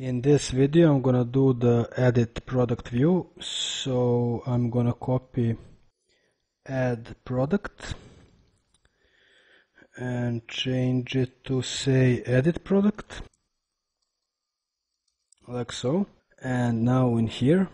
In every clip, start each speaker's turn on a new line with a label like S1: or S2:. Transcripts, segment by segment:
S1: In this video I'm gonna do the edit product view. So I'm gonna copy add product and change it to say edit product like so. And now in here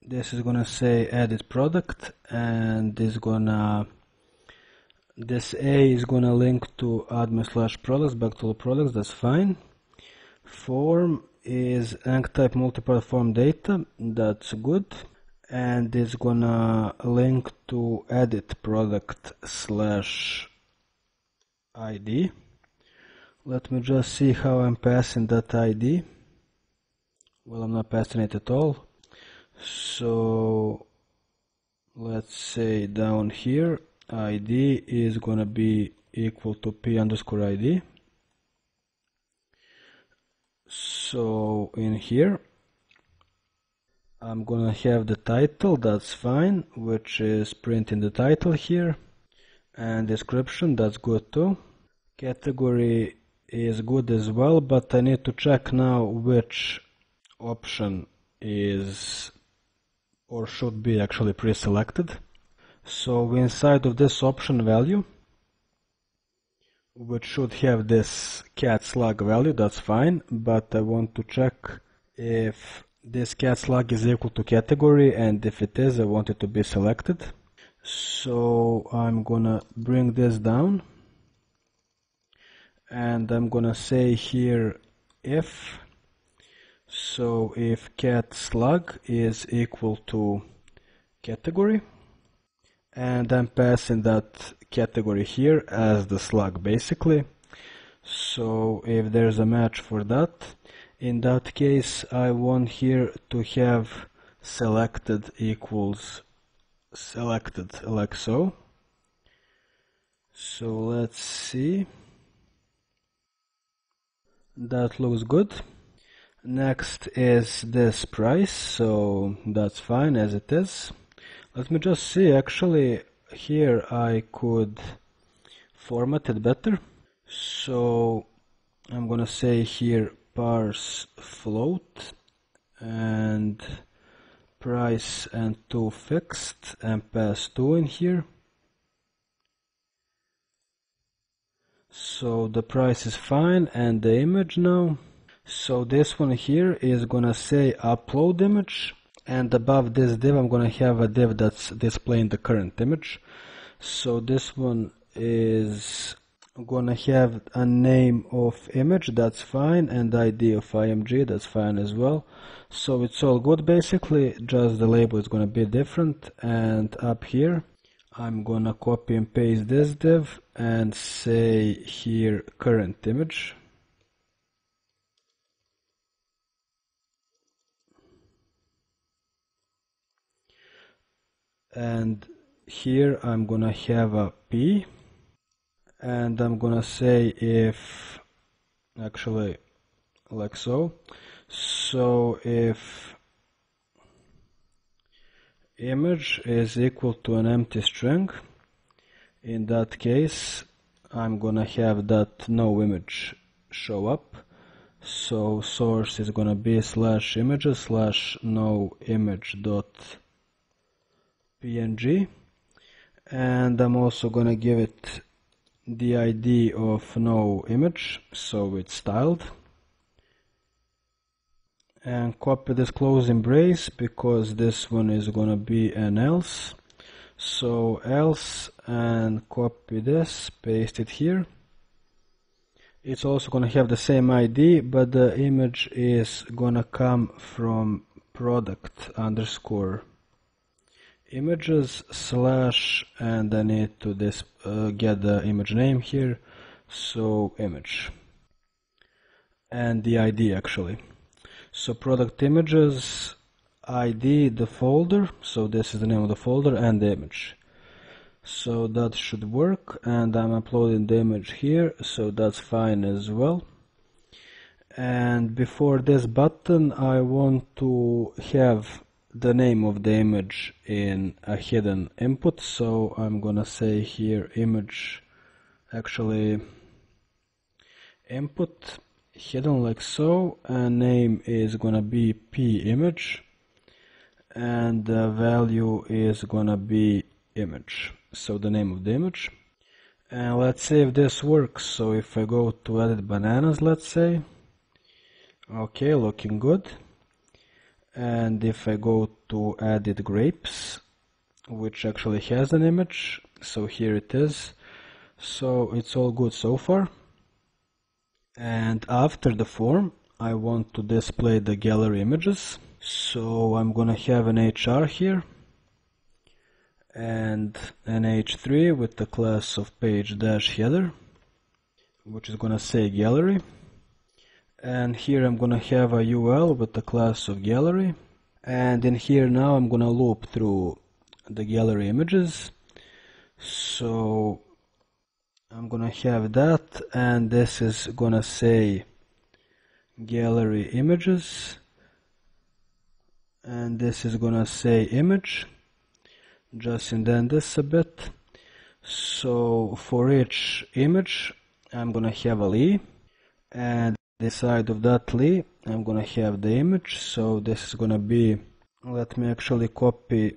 S1: this is gonna say edit product and is gonna this A is gonna link to admin slash products back to the products that's fine. Form is type multipart form data that's good. And it's gonna link to edit product slash ID let me just see how I'm passing that ID well I'm not passing it at all. So let's say down here id is gonna be equal to p underscore id so in here I'm gonna have the title that's fine which is printing the title here and description that's good too category is good as well but I need to check now which option is or should be actually pre-selected. So inside of this option value, which should have this cat slug value, that's fine, but I want to check if this cat slug is equal to category and if it is, I want it to be selected. So I'm gonna bring this down and I'm gonna say here if so if cat slug is equal to category and I'm passing that category here as the slug basically. So if there's a match for that in that case I want here to have selected equals selected like so so let's see. That looks good. Next is this price, so that's fine as it is. Let me just see, actually here I could format it better. So I'm gonna say here parse float and price and to fixed and pass 2 in here. So the price is fine and the image now so this one here is gonna say upload image and above this div I'm gonna have a div that's displaying the current image. So this one is gonna have a name of image that's fine and ID of img that's fine as well. So it's all good basically just the label is gonna be different. And up here I'm gonna copy and paste this div and say here current image and here I'm gonna have a p. And I'm gonna say if actually like so. So if image is equal to an empty string in that case I'm gonna have that no image show up. So source is gonna be slash images slash no image dot png and I'm also gonna give it the ID of no image so it's styled. And copy this closing brace because this one is gonna be an else. So else and copy this paste it here. It's also gonna have the same ID but the image is gonna come from product underscore images slash and I need to this uh, get the image name here. So image. And the ID actually. So product images ID the folder. So this is the name of the folder and the image. So that should work. And I'm uploading the image here. So that's fine as well. And before this button I want to have the name of the image in a hidden input so I'm gonna say here image actually input hidden like so and name is gonna be p image and the value is gonna be image. So the name of the image. And let's see if this works. So if I go to edit bananas let's say okay looking good and if I go to edit grapes which actually has an image so here it is. So it's all good so far. And after the form I want to display the gallery images. So I'm gonna have an HR here and an H3 with the class of page dash header which is gonna say gallery and here I'm gonna have a UL with the class of gallery. And in here now I'm gonna loop through the gallery images. So I'm gonna have that and this is gonna say gallery images. And this is gonna say image. Just indent this a bit. So for each image I'm gonna have a li and the side of that li I'm gonna have the image. So this is gonna be let me actually copy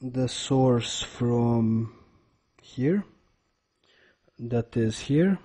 S1: the source from here. That is here.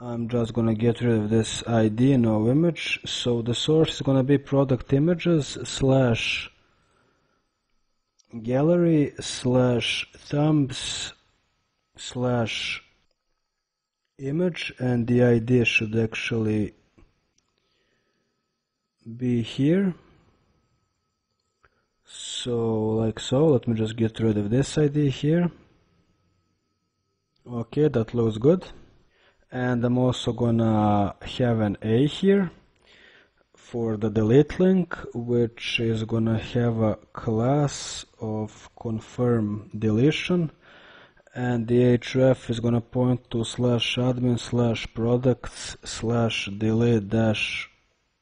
S1: I'm just gonna get rid of this ID no image. So the source is gonna be product images slash gallery slash thumbs slash image and the ID should actually be here. So like so let me just get rid of this ID here. Okay that looks good. And I'm also gonna have an A here for the delete link which is gonna have a class of confirm deletion and the href is gonna point to slash admin slash products slash delete dash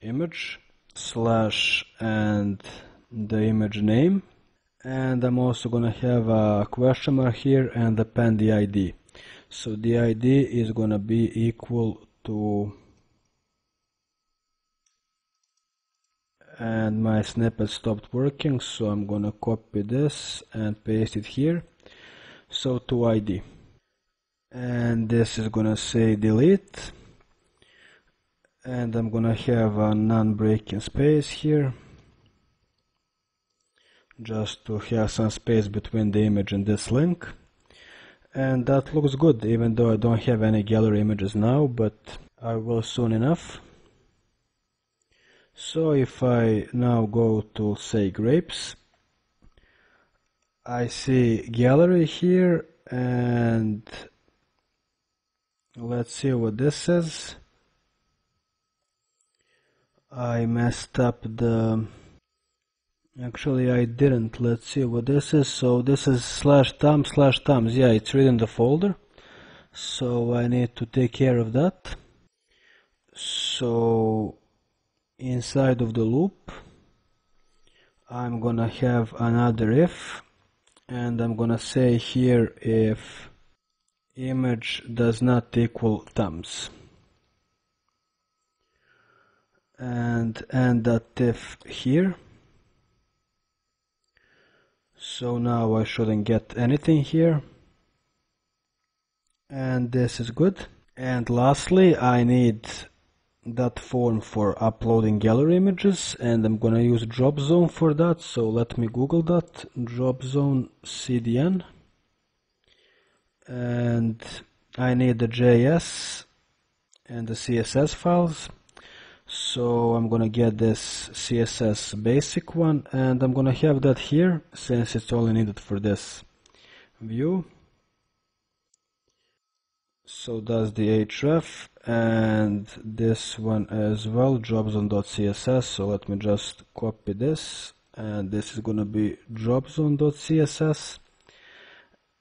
S1: image slash and the image name. And I'm also gonna have a question mark here and append the ID so the ID is gonna be equal to and my snippet stopped working so I'm gonna copy this and paste it here. So to ID and this is gonna say delete. And I'm gonna have a non-breaking space here. Just to have some space between the image and this link. And that looks good even though I don't have any gallery images now but I will soon enough so if I now go to say grapes I see gallery here and let's see what this is I messed up the Actually, I didn't. Let's see what this is. So this is slash thumb slash thumbs. Yeah, it's in the folder. So I need to take care of that. So inside of the loop, I'm gonna have another if, and I'm gonna say here if image does not equal thumbs. And and that if here. So now I shouldn't get anything here. And this is good. And lastly I need that form for uploading gallery images and I'm gonna use drop zone for that so let me google that. Drop zone CDN and I need the JS and the CSS files. So I'm gonna get this CSS basic one and I'm gonna have that here since it's only needed for this view so does the href and this one as well dropzone.css so let me just copy this and this is gonna be dropzone.css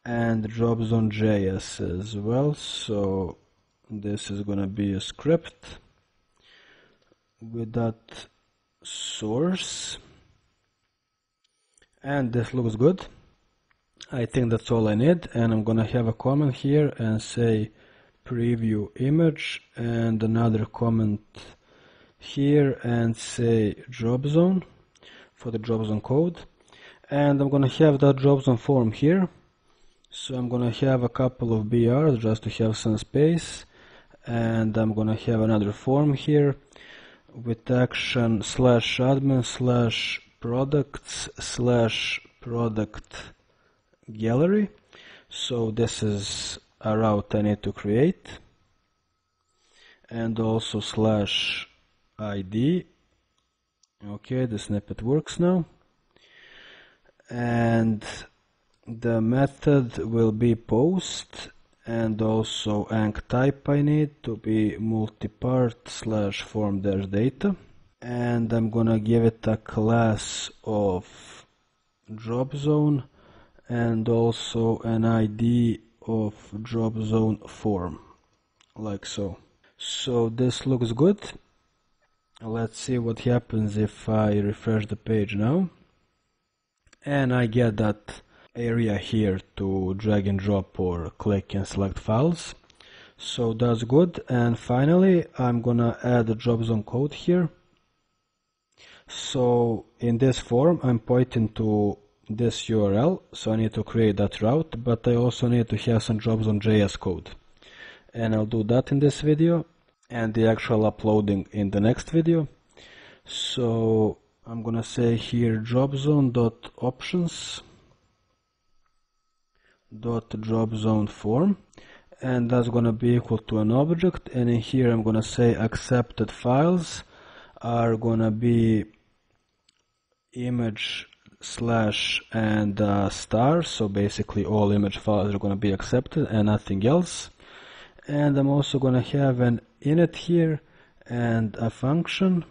S1: and dropzone.js as well. So this is gonna be a script with that source. And this looks good I think that's all I need and I'm gonna have a comment here and say preview image and another comment here and say drop zone for the drop zone code. And I'm gonna have that drop zone form here. So I'm gonna have a couple of BRs just to have some space and I'm gonna have another form here with action slash admin slash products slash product gallery. So this is a route I need to create. And also slash id okay the snippet works now. And the method will be post and also ang type I need to be multipart slash form dash data. And I'm gonna give it a class of drop zone and also an ID of drop zone form like so. So this looks good. Let's see what happens if I refresh the page now. And I get that area here to drag and drop or click and select files. So that's good. And finally I'm gonna add the drop zone code here. So in this form I'm pointing to this URL so I need to create that route but I also need to have some drop zone JS code. And I'll do that in this video and the actual uploading in the next video. So I'm gonna say here zone dot options dot drop zone form and that's gonna be equal to an object. And in here I'm gonna say accepted files are gonna be image slash and uh, star. So basically all image files are going to be accepted and nothing else. And I'm also going to have an init here and a function.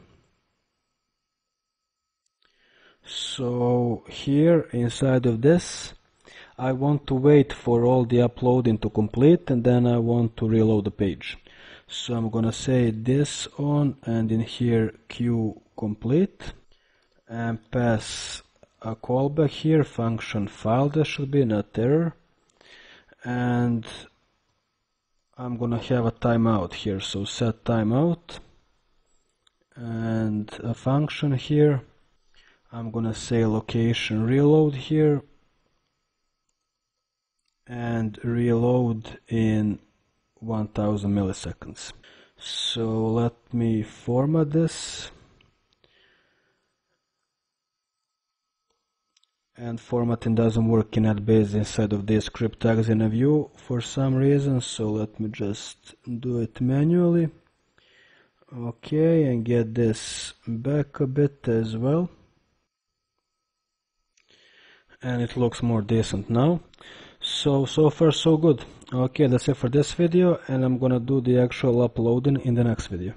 S1: So here inside of this I want to wait for all the uploading to complete and then I want to reload the page. So I'm gonna say this on and in here queue complete and pass a callback here function file that should be not error and I'm gonna have a timeout here so set timeout. And a function here. I'm gonna say location reload here. And reload in 1000 milliseconds. So let me format this and formatting doesn't work in NetBeans inside of these script tags in a view for some reason so let me just do it manually. Okay and get this back a bit as well. And it looks more decent now. So so far so good. Okay that's it for this video and I'm gonna do the actual uploading in the next video